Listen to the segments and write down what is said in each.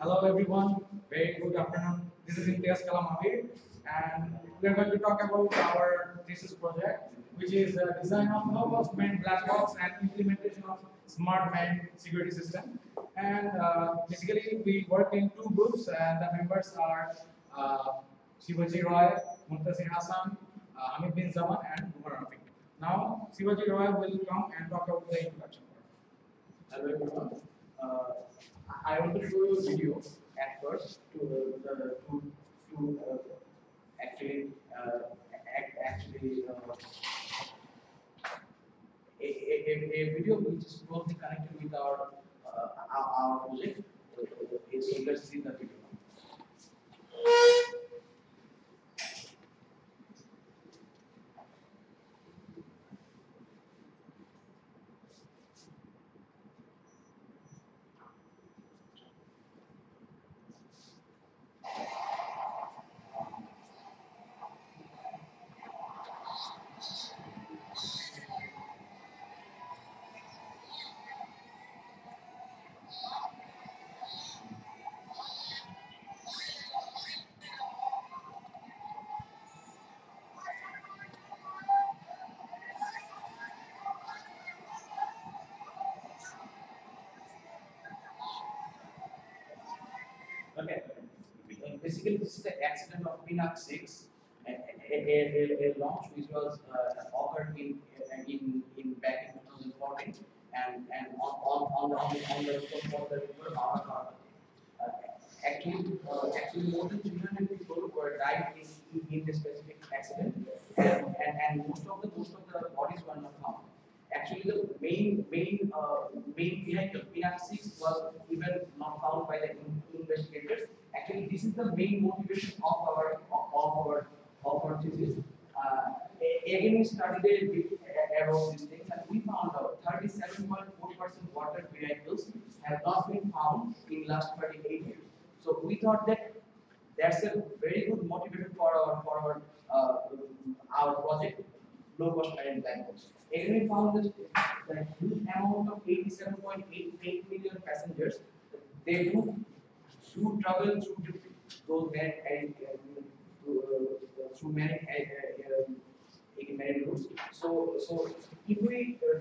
Hello everyone, very good afternoon. This is Imtiaz Kalam Habib and we are going to talk about our thesis project which is uh, design of low-cost manned black box and implementation of smart manned security system. And uh, basically we work in two groups and the members are uh, Sibaji Roy, Muntasir Hassan, uh, Amit bin Zaman and Umar Rafiq. Now Sibaji Roy will come and talk about the introduction. Hello everyone. I want to show you a video at first to uh, to to uh, actually uh, act, actually a, a, a- video which is closely connected with our uh, our, our project. So let's see the video. Okay. Uh, Basically, this is the accident of Pinak 6, a, a, a, a launch which was uh, occurred in, in, in back in 2014 and, and on, on, on the, on the, report the river Barakar. Uh, actually, uh, actually more than 300 people were died in, in, in this specific accident and, and, and most of the, most of the bodies were not found. Actually, the main main uh, main vehicle Pinak 6 was even not found by the. Actually, this is the main motivation of our of, our of our thesis. Uh, again, we studied a bit these things, and we found out 37.4% water vehicles have not been found in last 38 years. So we thought that that's a very good motivator for our for our uh, our project low cost black box. Again, we found that the huge amount of 87.88 million passengers they do do travel through the, those marine uh, through, uh, through marine uh, uh, routes. So so if we uh,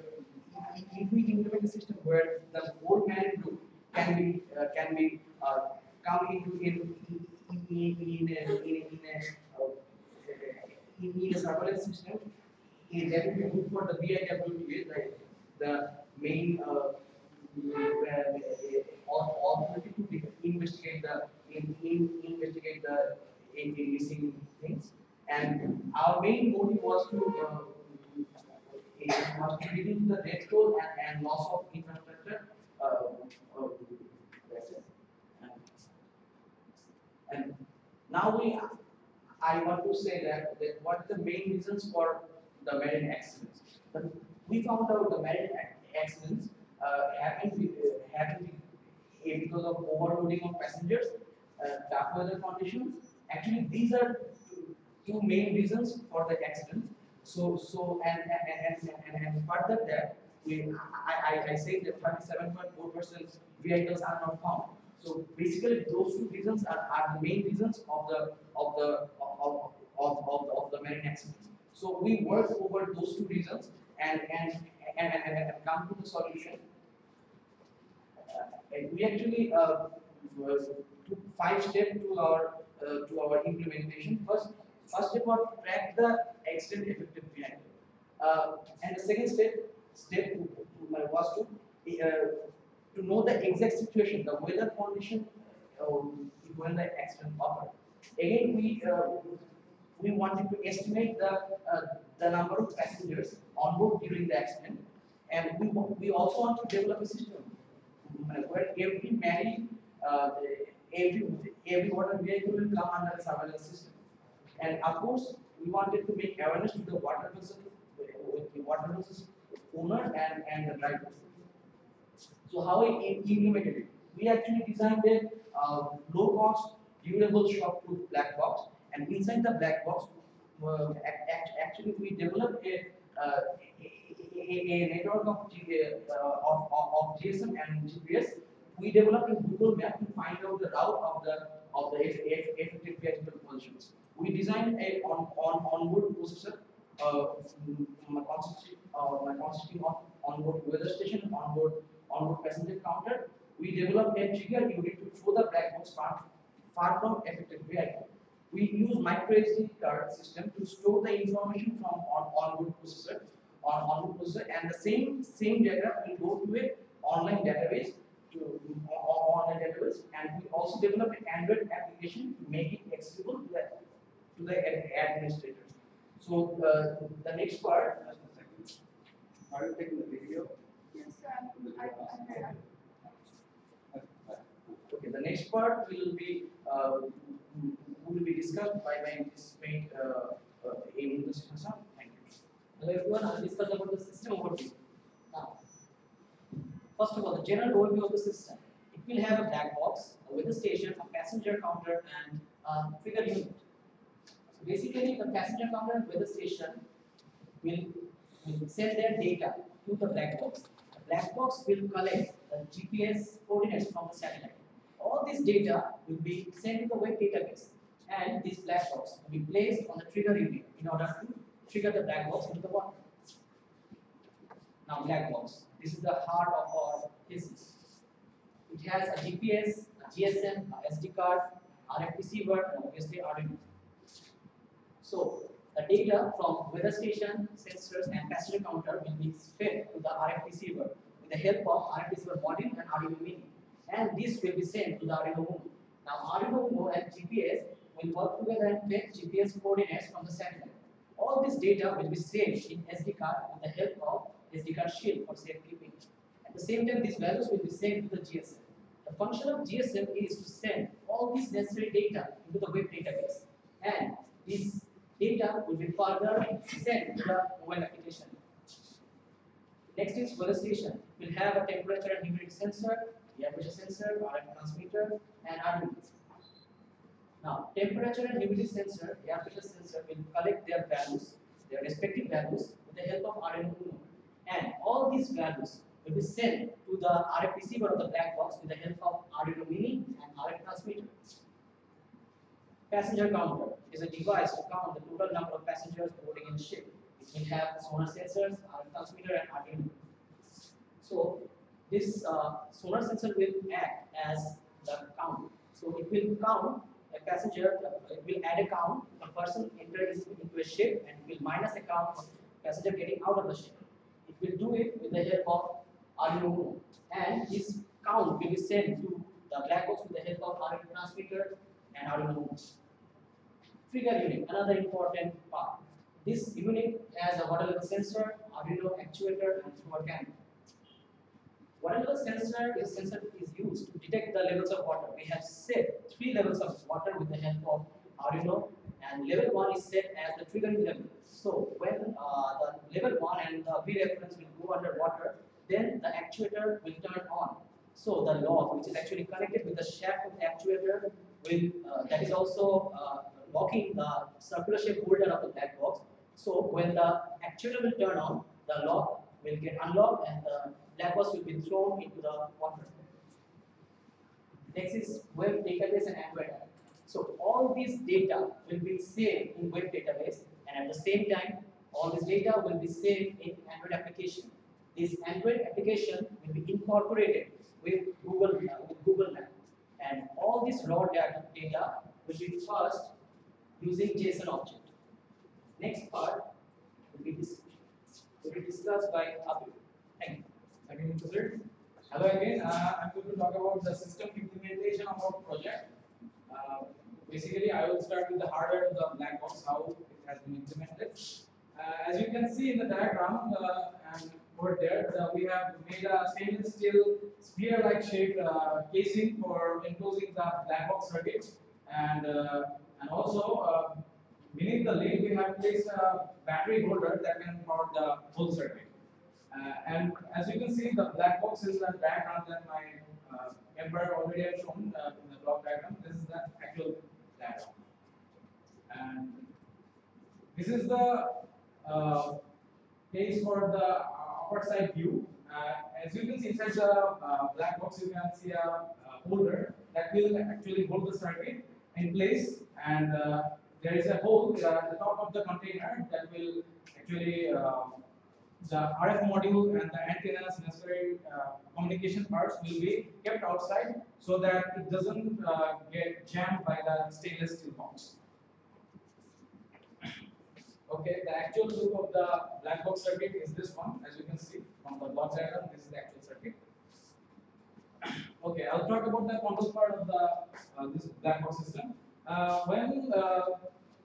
if we implement a system where the whole marine route can be uh, can be uh, come into in in in in a, in a, in a uh, in, a surveillance system, that will be good for the BIWTA, like the main uh, uh, authority to investigate the in, in investigate the in, in missing things. And our main motive was to uh, was to reduce the death toll and, and loss of infrastructure. Uh, uh. And, now we, I want to say that, that what the main reasons for the marine accidents? But we found out the marine ac- accidents uh, happen, be- uh, happen be- uh, because of overloading of passengers, uh, tough weather conditions. Actually, these are two, main reasons for the accident. So, so and and and, and, further that we, I, I, I say that 37.4% vehicles are not found. So basically, those two reasons are, are the main reasons of the of the of, of, of, of, the marine accidents. So we work over those two reasons and and and, and, and, and come to the solution. And we actually uh, took five steps to our uh, to our implementation. First, first step was track the accident effective vehicle. Uh, and the second step step to, to was to uh, to know the exact situation, the weather condition uh, when the accident occurred. Again, we uh, we wanted to estimate the uh, the number of passengers on board during the accident, and we we also want to develop a system where every marine uh, every every water vehicle will come under a surveillance system. And of course, we wanted to make awareness to the water vessel, the water vessels owner and, and the driver. So how we im- implemented it? We actually designed a uh, low cost, durable shockproof black box, and inside the black box, uh, ac- ac- actually we developed a, uh, a, network uh, of, of, of GSM and GPS we developed in Google Map to find out the route of the of the effective vehicle positions. We designed a on on onboard processor, uh, consisting uh, consisting of onboard weather station, onboard onboard passenger counter. We developed a trigger unit to throw the black box far, far from effective vehicle. We use micro SD card system to store the information from on onboard processor on onboard processor, and the same same data will go to a online database to online database, and we also developed an Android application to make it accessible to the to the administrators. So uh, the next part. Just a second. Are you taking the video? Yes, sir, I, I, I, Okay, the next part will be, uh, will be discussed by my participant, uh, uh. Hello everyone, I'll discuss about the system overview. Now, first of all, the general overview of the system. It will have a black box, a weather station, a passenger counter, and a trigger unit. So basically, the passenger counter and weather station will, will send their data to the black box. The black box will collect the GPS coordinates from the satellite. All this data will be sent to the web database, and this black box will be placed on the trigger unit in order to trigger the black box into the water. Now black box, this is the heart of our business. It has a GPS, a GSM, a SD card, RF receiver, and obviously Arduino. So the data from weather station, sensors, and passenger counter will be fed to the RF receiver with the help of RF receiver module and Arduino Mini, and this will be sent to the Arduino Uno. Now Arduino Uno and GPS will work together and fetch GPS coordinates from the satellite. All this data will be saved in SD card with the help of SD card shield for safekeeping. At the same time, these values will be sent to the GSM. The function of GSM is to send all these necessary data into the web database, and this data will be further sent to the mobile application. Next is weather station. We'll have a temperature and humidity sensor, air pressure sensor, RF transmitter, and Arduino. Now, temperature and humidity sensor, air pressure sensor will collect their values, their respective values, with the help of Arduino And all these values will be sent to the RF receiver of the black box with the help of Arduino Mini and RF transmitter. Passenger counter is a device to count the total number of passengers boarding in ship. It will have sonar sensors, RF transmitter, and Arduino. So this uh, sonar sensor will act as the count. So it will count passenger, uh, will add a count, a person enters into a ship and will minus a count passenger getting out of the ship. It will do it with the help of Arduino. And this count will be sent to the black box with the help of Arduino transmitter and Arduino. Trigger unit, another important part. This unit has a water level sensor, Arduino actuator, and thrower camera. Water level sensor is sensor is used to detect the levels of water. We have set three levels of water with the help of Arduino, and level one is set as the triggering level. So when uh, the level one and the V reference will go under water, then the actuator will turn on. So the lock, which is actually connected with the shaft of the actuator, will uh, that is also uh, locking the circular shape holder of the black box. So when the actuator will turn on, the lock will get unlocked and the black will be thrown into the water. Next is web database and Android app. So all these data will be saved in web database and at the same time all this data will be saved in Android application. This Android application will be incorporated with Google uh, with Google Map and all this raw data, data will be first using JSON object. Next part will be, will be discussed by Abir. Thank you. Mr. Sir. Hello again, uh, I'm going to talk about the system implementation of our project. Uh, basically, I will start with the hardware of the black box, how it has been implemented. Uh, as you can see in the diagram, uh, and over there, the, we have made a stainless steel sphere-like shaped uh, casing for enclosing the black box circuit, and uh, and also uh, beneath the lid we have placed a battery holder that can power the whole circuit. Uh, and as you can see, the black box is the diagram that my uh, member already have shown uh, in the block diagram. This is the actual diagram. And this is the uh, case for the upper side view. Uh, as you can see inside the uh, black box, you can see a, a holder that will actually hold the circuit in place, and there is a hole at the top of the container that will actually the RF module and the antennas necessary uh, communication parts will be kept outside so that it doesn't uh, get jammed by the stainless steel box. Okay, the actual look of the black box circuit is this one, as you can see from the block diagram. This is the actual circuit. Okay, I'll talk about the control part of the uh, this black box system. Uh, when uh,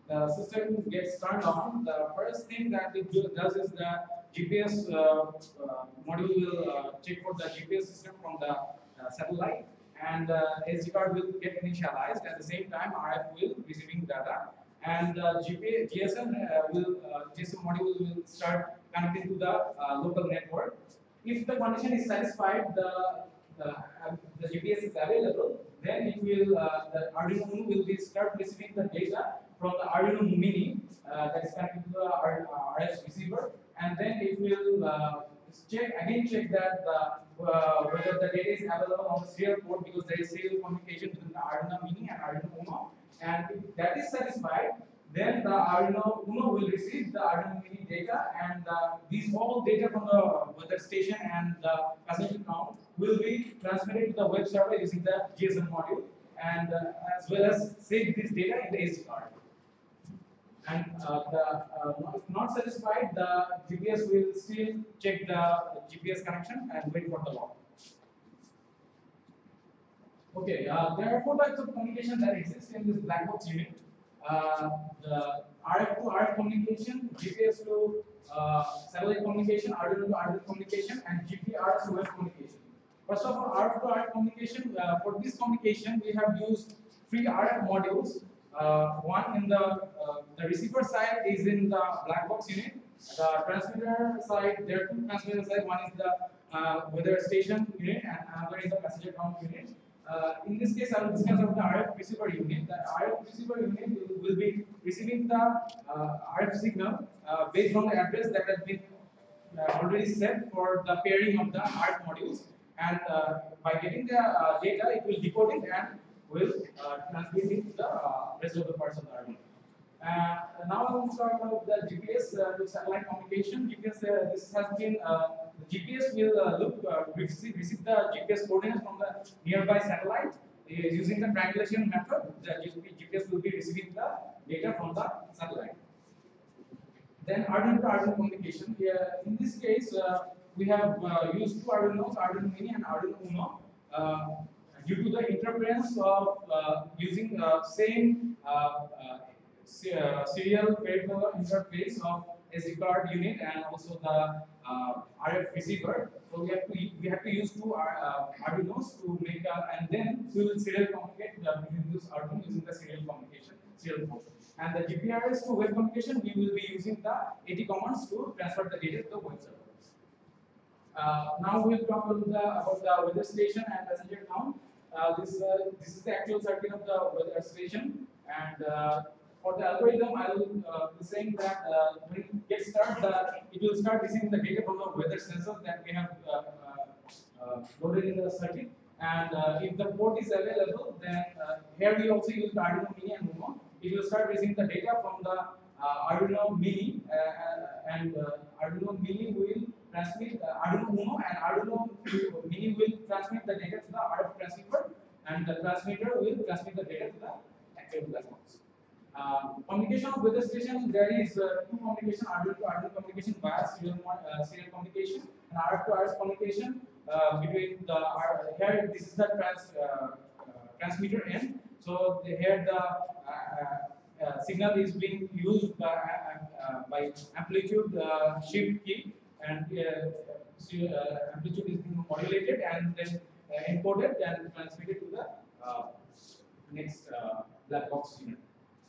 the system gets turned on, the first thing that it does is the GPS uh, uh, module will uh, check for the GPS system from the satellite, and SD card will get initialized. At the same time, RF will receiving data, and uh, GP, GSM will GSM module will start connecting to the local network. If the condition is satisfied, the the, the GPS is available, then it will uh, the Arduino will be start receiving the data from the Arduino Mini uh, that is connected to the RF receiver, and then it will uh, check again check that the, uh, whether the data is available on the serial port because there is serial communication between the Arduino Mini and Arduino Uno, and if that is satisfied, then the Arduino Uno will receive the Arduino Mini data, and uh, these all data from the weather station and the passenger count will be transmitted to the web server using the GSM module, and uh, as well as save this data in the SD card. And uh, the uh, not- if not satisfied, the GPS will still check the GPS connection and wait for the log. Okay, uh, there are four types of communication that exist in this black box unit. The RF to RF communication, GPS to uh, satellite communication, Arduino to Arduino communication, and GPRS to web communication. First of all, RF to RF communication. Uh, for this communication, we have used three RF modules. Uh, one in the uh, the receiver side is in the black box unit. The transmitter side, there are two transmitter side. One is the uh, weather station unit, and another is the passenger count unit. Uh, in this case, I will discuss about the RF receiver unit. The RF receiver unit will, be receiving the uh, RF signal uh, based on the address that has been already set for the pairing of the RF modules. And by getting the data, it will decode it and will uh, transmit it to the uh, rest of the parts of the Arduino. Uh, now I want to talk about the GPS uh, to satellite communication. GPS, this has been, the GPS will look, receive, receive the GPS coordinates from the nearby satellite. Using the triangulation method, the GPS will be receiving the data from the satellite. Then Arduino to Arduino communication. In this case, uh, we have uh, used two Arduinos, Arduino Mini and Arduino Uno. Due to the interference of uh, using uh, same uh, serial peripheral interface of SD card unit and also the RF receiver. So we have to we have to use two Ar- Arduinos to make a, and then we will serial communicate between those Arduino using the serial communication serial port. And the GPRS to web communication, we will be using the AT commands to transfer the data to the web server. Uh, now we'll talk about the, about the weather station and passenger count. Uh, this, uh, this is the actual circuit of the weather station. And uh, for the algorithm, I will uh, be saying that uh, when it gets started, it will start receiving the data from the weather sensors that we have loaded in the circuit. And if the port is available, then here we also use the Arduino Mini and Uno. It will start receiving the data from the Arduino Mini, and Arduino Mini will transmit uh, Arduino Uno and Arduino Mini will transmit the data to the RF transmitter, and the transmitter will transmit the data to the actual. Uh, communication with the station, there is uh, two communication, Arduino to Arduino communication via serial, uh, serial communication and RF to RF communication uh, between the R- here this is the trans, uh, uh, transmitter end. So here the uh, uh, signal is being used by, uh, uh, by amplitude uh, shift key and uh, uh, amplitude is being modulated and then uh, encoded and transmitted to the next black box unit.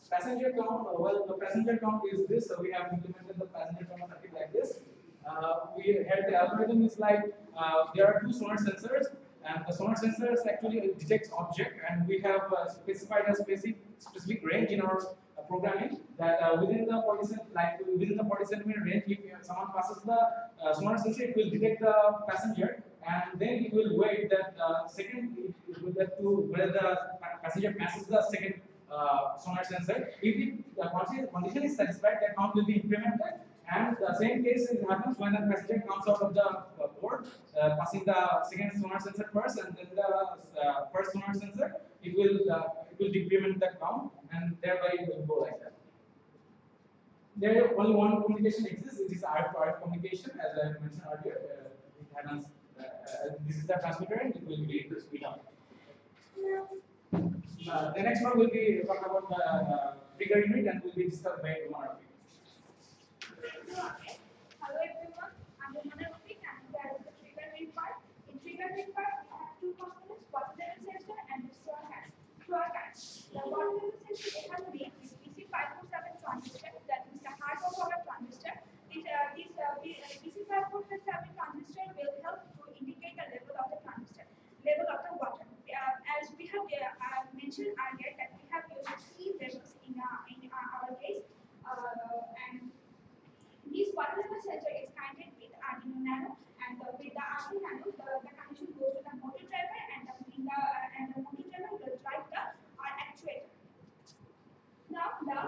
Passenger count, well, the passenger count is this, so we have implemented the passenger count circuit like this. We had the algorithm is like, there are two sonar sensors, and the sonar sensors actually detects object, and we have specified a specific, specific range in our programming that uh, within the 40 cent, like within the 40 centimeter range, if uh, someone passes the uh, sonar sensor, it will detect the passenger and then it will wait that uh, second get to whether the passenger passes the second uh, sonar sensor. If it, the condition, is satisfied, that count will be implemented. And the same case happens when the passenger comes out of the uh, port, uh, passing the second sonar sensor first, and then the uh, first sonar sensor. It will uh, it will decrement the count, and thereby it will go like that. There only one communication exists. It is RF to RF communication, as I mentioned earlier. Happens. Uh, uh, this is the transmitter, and it will be to speed up. The next one will be talk about the trigger unit, and will be discussed by one of you. Hello everyone, I'm Rumana Rafik and there is the trigger ring part. In trigger ring part, we have two components, bottom level sensor and the SWOT hat. The they have made is BC five four seven transistor, that is the hardware power transistor. This, uh, this, uh, B- uh, BC five four seven transistor will help to indicate the level of the transistor, level of the water. Uh, as we have uh, uh, mentioned earlier that we have used three levels in, uh, in uh, our case. Uh, and this water level sensor is connected with Arduino Nano and uh, with the Arduino Nano, the, the connection goes to the motor driver and the, in the, uh, and the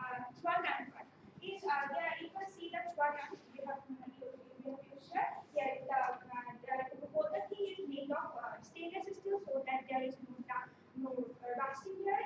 uh, gun part is uh, there you can see the uh, you, have used here. Here is the, uh, the whole the thing is made of uh, stainless steel so that there is no no uh, rusting here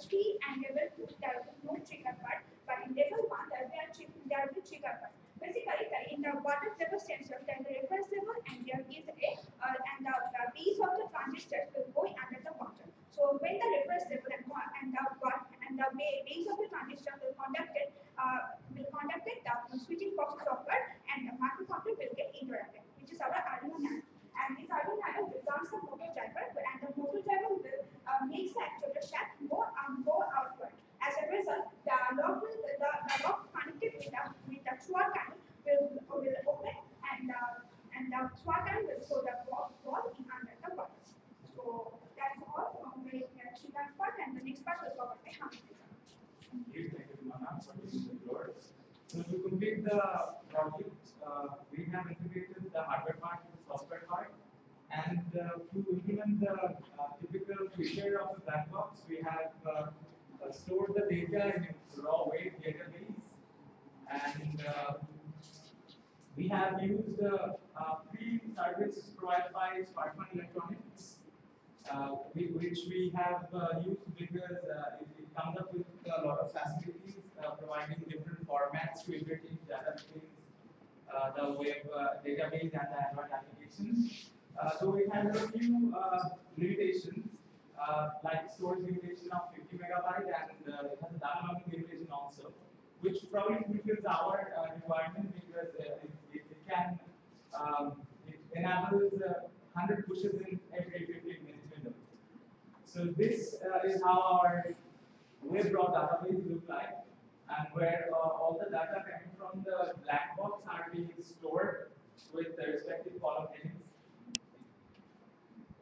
3 and level 2 there will be no trigger word but in level 1 there will be, there will be trigger word. Basically in the water level sensor there is the reference level and there is a uh, and the uh, base of the transistor will go under the water. So when the reference level and, and the and the base of the the project, uh, we have integrated the hardware part with the software part. And uh, to implement the uh, typical feature of the black box, we have stored the data in raw wave database. And we have used uh, uh, service provided by Smartphone Electronics we- which we have uh, used because uh, it, it comes up with a lot of facilities, uh, providing different formats to interchange data uh, the web uh, database and the Android application. Uh, so it has a few uh, limitations, uh, like storage limitation of 50 megabyte, and uh, it has a downloading limitation also, which probably fulfills our uh, requirement because uh, it, it, can um, it enables uh, 100 pushes in every 15 minutes window. So this uh, is how our web raw database look like, and where uh, all the data coming from the black box are being stored with the respective column headings.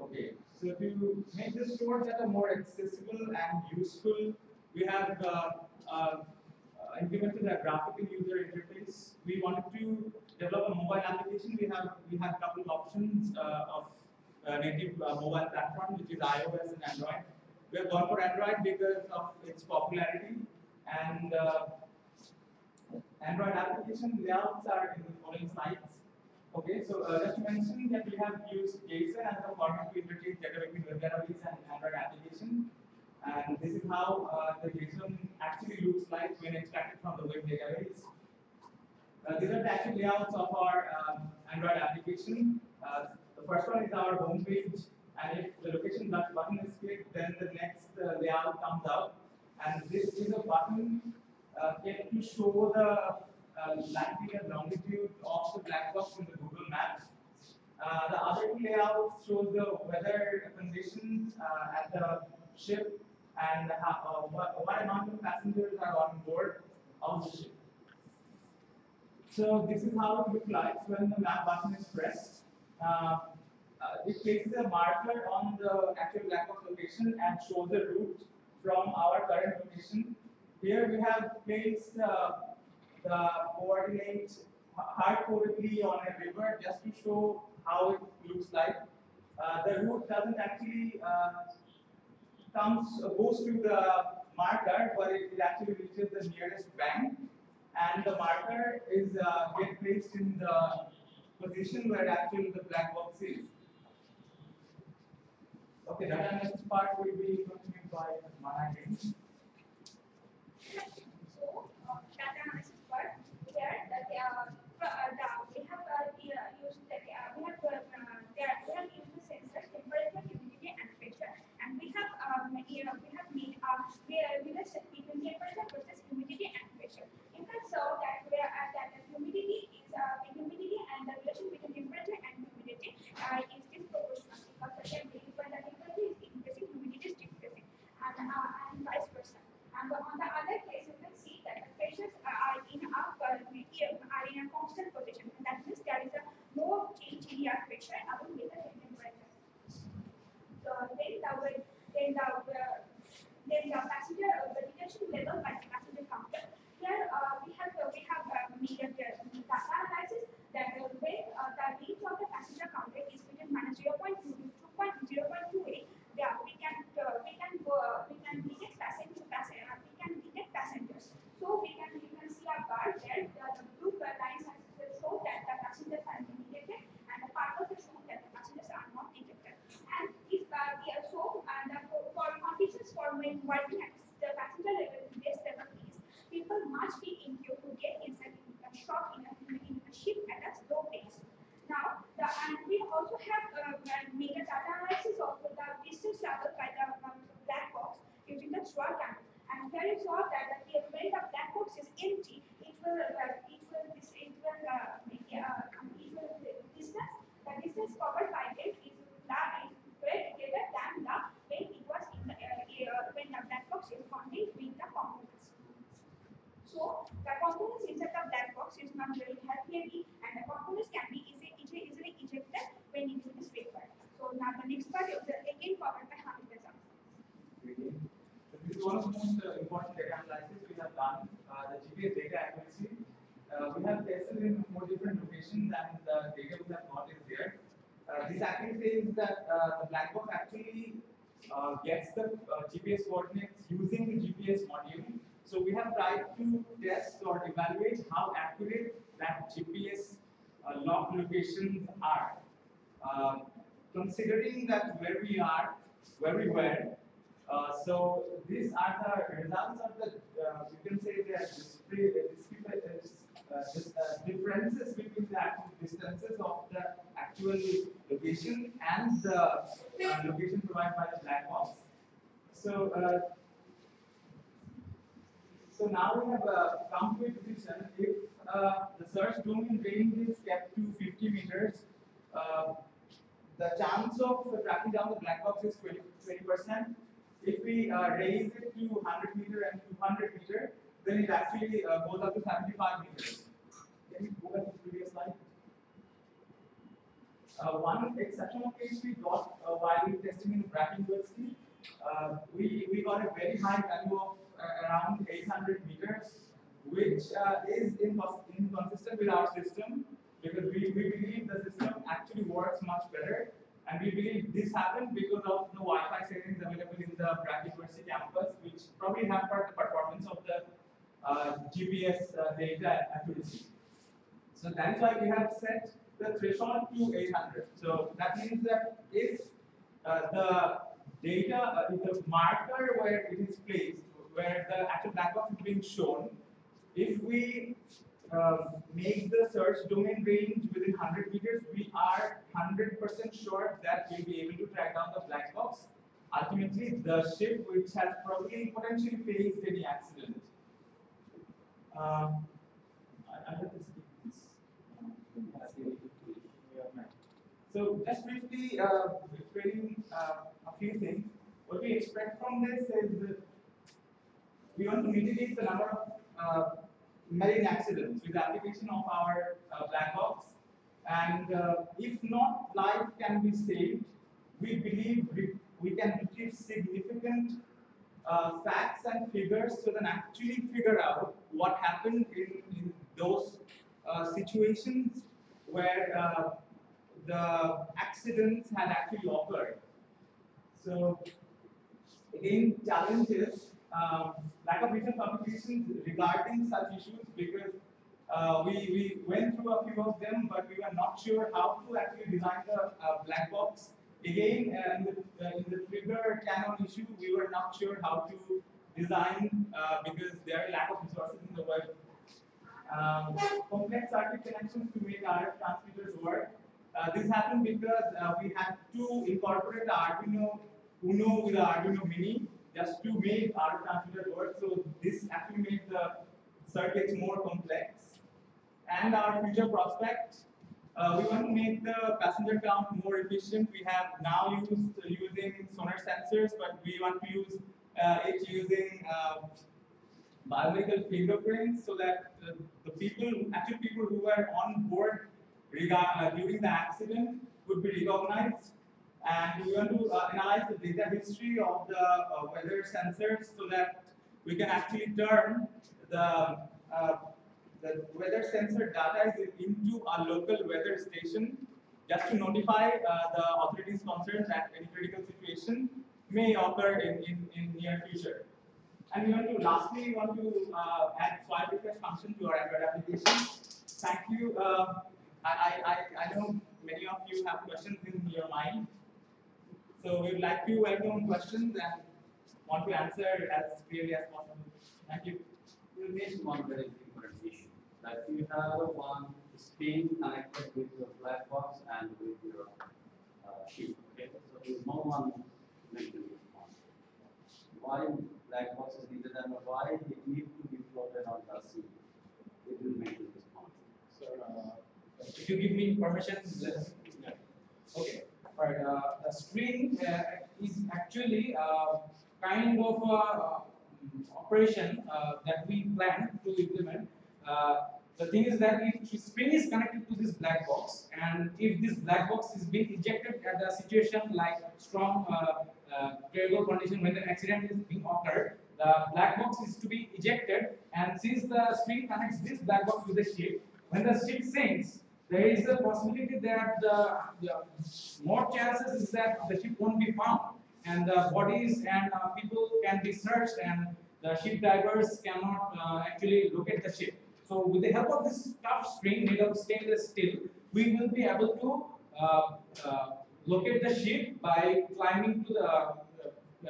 Okay, so to make the store data more accessible and useful, we have uh, uh, implemented a graphical user interface. We wanted to develop a mobile application. We have we have couple options uh, of native uh, mobile platform, which is iOS and Android. We have gone for Android because of its popularity and uh, Android application layouts are in the following slides. Okay, so uh, just to mention that we have used JSON as a format to interchange data between web database and Android application. And this is how uh, the JSON actually looks like when extracted from the web database. Uh, these are the actual layouts of our um, Android application. The first one is our home page, and if the location but- button is clicked, then the next uh, layout comes out. And this is a button uh, to show the uh, latitude and longitude of the black box in the Google Maps. Uh, the other two layouts show the weather conditions uh, at the ship and how, uh, what, what amount of passengers are on board of the ship. So this is how it looks like when the map button is pressed. Uh, uh, it places a marker on the actual black box location and shows the route from our current location. Here we have placed uh, the coordinate hard-codedly on a river just to show how it looks like. Uh, the route doesn't actually uh, comes goes to the marker, but it, it actually reaches the nearest bank, and the marker is uh, get placed in the position where actually the black box is. Okay, data analysis part will be continued by Managing. So, uh, data analysis part, here, uh, the, we have, uh, the, used, the, we have, we have used the temperature, humidity, and pressure. And we have, um, we have made, we, we versus humidity and pressure. You can show that where, uh, that the humidity is, uh, the and the relation between temperature and humidity, uh, is disproportional. Because the temp- when the temperature is increasing, humidity is decreasing, and, uh, and vice versa. And on the other case, you can see that the pressures are in a uh, medium, are in a constant position. And that means there is a no change in the air pressure along with the temperature. So then the way- then the uh, then the passenger uh, the detection level by the passenger counter. Here uh, we have uh, we have uh, made a uh, data analysis that uh, when uh, the range of the passenger counter is between minus 0.2 to 2.0.28, yeah, we can uh, we can uh, we can detect passenger passenger uh, we can detect passengers. So we can you can see a bar there the, the blue uh, lines are show that the passengers are being detected and the part of the show that the passengers are not detected. And if uh, we are so and the, for conditions for when working at the passenger level base level is people must be in queue to get inside in a shop in a, in a ship at a slow pace. Now, the, and we also have uh, made a data analysis of the distance traveled by the um, black box using the SWOT camera. And here you saw that the, when the black box is empty, it will uh, it will this it will uh, make, uh, it will distance the distance covered by it is la is way greater than the when it was in the uh, uh, when the black box is contained with the components. So the components inside the black box is not very heavy and the components can be easy, easy, easily ejected when it is required. So now the next part is again covered by Hamid Azam. So this is one of the most uh, important data analysis we have done, uh, the GPS data accuracy. Uh, we have tested in four different locations and the data we have got is there. Uh, this actually says that uh, the black box actually uh, gets the uh, GPS coordinates using the GPS module. So we have tried to test or evaluate how accurate that GPS uh, locked locations are. Considering that where we are, where we were, uh, so these are the results of the, uh, you can say the discrete, uh, uh, uh, differences between the actual distances of the actual location and the uh, location provided by the black box. So, so now we have uh, come to a position if uh, the search domain range is kept to 50 meters, uh, the chance of tracking down the black box is 20 percent. If we raise it to 100 meter and 200 meter, then it actually goes up to 75 meters. You go back to the previous slide? Uh, one exceptional case we got uh, while testing in BRAC University, uh, we, we got a very high value of uh, around 800 meters, which uh, is incons- inconsistent with our system because we, we believe the system actually works much better. And we believe this happened because of the Wi-Fi settings available in the BRAC University campus, which probably hampered the performance of the uh, GPS data accuracy. So that is why we have set the threshold to 800. So that means that if uh, the data, uh, the marker where it is placed, where the actual black box is being shown, if we um, make the search domain range within 100 meters, we are 100% sure that we'll be able to track down the black box. Ultimately, the ship which has probably potentially faced any accident. Um, I, I hope this is. So just briefly uh, explaining uh, a few things. What we expect from this is that we want to mitigate the number of uh, marine accidents with the application of our uh, black box. And uh, if not life can be saved, we believe we, we can retrieve significant uh, facts and figures so then actually figure out what happened in, in those uh, situations where the accidents had actually occurred. So again, challenges, um, lack of recent publications regarding such issues because uh, we, we went through a few of them, but we were not sure how to actually design the uh, black box. Again, uh, in, the, uh, in the trigger canon issue, we were not sure how to design uh, because there are lack of resources in the web. Um, complex circuit connections to make RF transmitters work. Uh, this happened because uh, we had to incorporate the Arduino Uno with the Arduino Mini just to make our transmitter work. So this actually made the circuits more complex. And our future prospect, uh, we want to make the passenger count more efficient. We have now used uh, using sonar sensors, but we want to use uh, it using biomedical fingerprints so that the people, actual people who were on board uh, during the accident would be recognized. And we want to uh, analyze the data history of the uh, weather sensors so that we can actually turn the, uh, the weather sensor data into a local weather station just to notify uh, the authorities concerned that any critical situation may occur in, in, in near future. And we want to, lastly, we want to uh, add swipe refresh function to our Android application. Thank you. I, I, I, I know many of you have questions in your mind. So we would like to welcome questions and want to answer as clearly as possible. Thank you. You missed one very important issue, that you have one screen connected with your black box and with your uh, sheet, okay? So no one mentioned this one. Why black box is needed and why it need to be floated on the sea? It will mention this one. So, uh, if you give me permission, let's. Okay. Alright, uh, the string uh, is actually a kind of a uh, operation uh, that we plan to implement. Uh, the thing is that if the string is connected to this black box, and if this black box is being ejected at a situation like strong uh, uh, condition when the accident is being occurred, the black box is to be ejected, and since the string connects this black box with the ship, when the ship sinks, there is a possibility that the, more chances is that the ship won't be found and the bodies and uh, people can be searched and the ship divers cannot uh, actually locate the ship. So with the help of this tough string made of stainless steel, we will be able to uh, uh, locate the ship by climbing to the,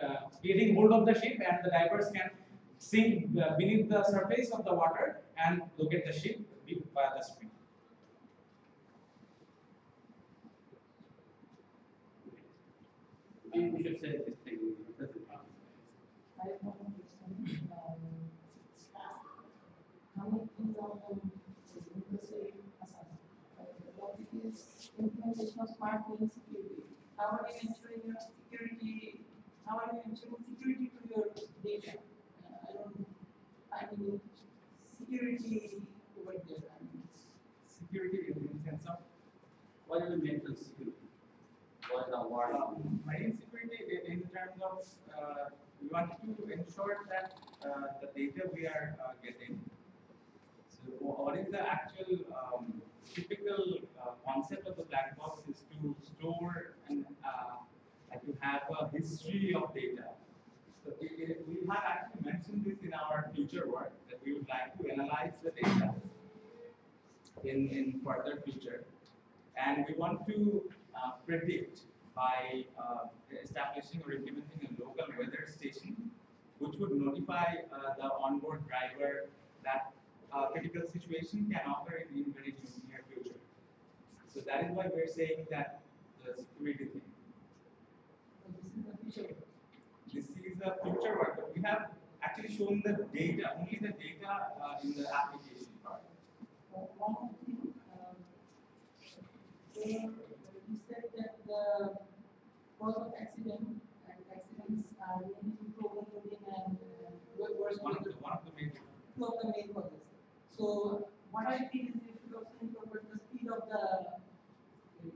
uh, getting hold of the ship and the divers can sink uh, beneath the surface of the water and locate the ship via the string. We this thing. Um, the what is implementation of smart security? How are you ensuring your security? How are you ensuring security to your data? Uh, I don't, I mean, security over there. I mean, Security in the sense of Why do we mention security? Why the word? Um, Marine security in terms of, uh, we want to ensure that uh, the data we are uh, getting. So wha- what is the actual um, typical uh, concept of the black box is to store and uh, like to have a history of data. So we, we- we have actually mentioned this in our future work that we would like to analyze the data in, in further future. And we want to uh, predict by uh, establishing or implementing a local weather station, which would notify uh, the onboard driver that a critical situation can occur in the very near future. So that is why we're saying that the security thing. So this is the future. This is a future work, but we have actually shown the data, only the data uh, in the application part. The cause of accident and accidents are mainly overloading and uh, wo- worse One of the, one of the major. two of the main causes. So what I think is if you also incorporate the speed of the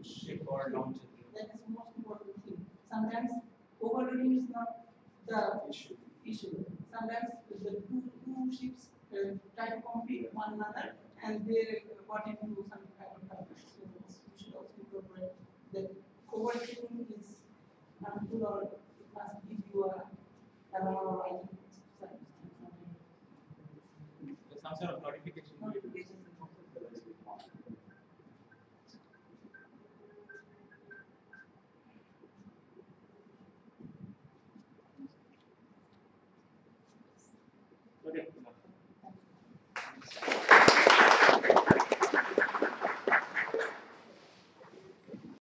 ship or launch that is most important thing. Sometimes overloading is not the issue. issue. Sometimes the two, two ships uh, try to compete one another and they got into some kind of conflict. So we should also incorporate that overloading is harmful or it must give you a or uh, some- sort of notification. Notifications.